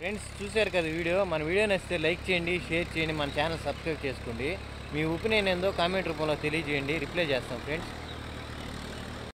Friends చూశారు కదా video? మన వీడియో నచ్చితే లైక్ చేయండి షేర్ చేయండి మన ఛానల్ సబ్స్క్రైబ్ చేసుకోండి. మీ ఒపీనియన్ ఏందో కామెంట్ రూపంలో తెలియజేయండి రిప్లై చేస్తాం ఫ్రెండ్స్.